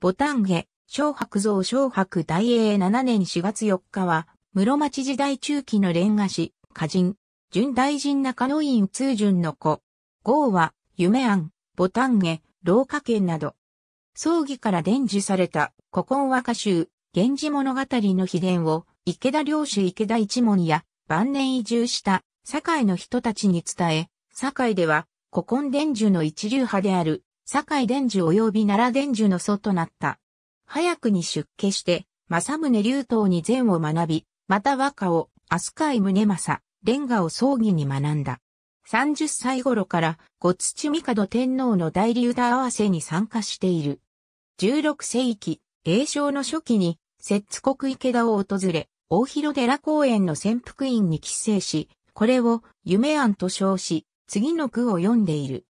ボタンゲ、小白像小白大英7年4月4日は、室町時代中期の蓮賀師、歌人、準大臣中野院通順の子。号は、夢庵、ボタンゲ、老家県など。葬儀から伝授された古今和歌集、源氏物語の秘伝を、池田領主池田一門や、晩年移住した堺の人たちに伝え、堺では古今伝授の一流派である。堺伝授及び奈良伝授の祖となった。早くに出家して、正宗流頭に禅を学び、また和歌を飛鳥井宗正、蓮華を葬儀に学んだ。30歳頃から五土帝天皇の大流歌合わせに参加している。16世紀、永正の初期に、摂津国池田を訪れ、大広寺公園の潜伏院に帰省し、これを夢案と称し、次の句を読んでいる。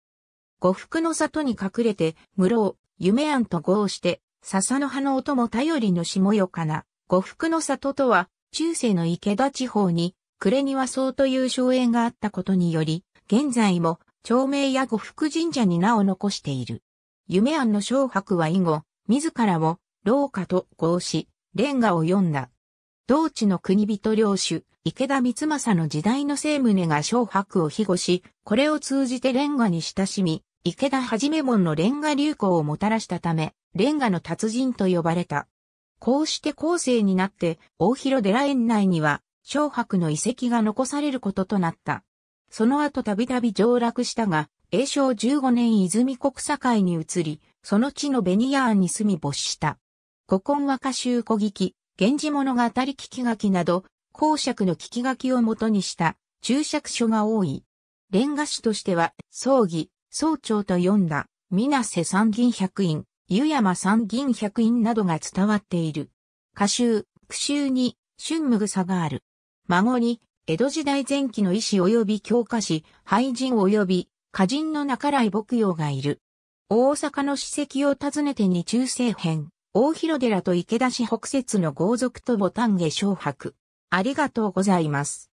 呉服の里に隠れて、室を夢案と合して、笹の葉の音も頼りの下よかな。呉服の里とは、中世の池田地方に、暮れ庭荘という荘園があったことにより、現在も、町名や呉服神社に名を残している。夢庵の小白は以後、自らも、老家と合し、レンガを読んだ。同地の国人領主、池田光政の時代の聖宗が小白を庇護し、これを通じてレンガに親しみ、池田はじめ門のレンガ流行をもたらしたため、レンガの達人と呼ばれた。こうして後世になって、大広寺園内には、小白の遺跡が残されることとなった。その後たびたび上落したが、永正15年泉国境に移り、その地のベニヤーンに住み没した。古今和歌集古劇、源氏物語聞き書きなど、公爵の聞き書きをもとにした注釈書が多い。蓮賀師としては、葬儀、総長と読んだ、水瀬参議院百院、湯山参議院百院などが伝わっている。歌集、句集に、春無草がある。孫に、江戸時代前期の医師及び教科師、俳人及び歌人の中来牧羊がいる。大阪の史跡を訪ねてに中世編、大広寺と池田市北節の豪族とボタン下小白。ありがとうございます。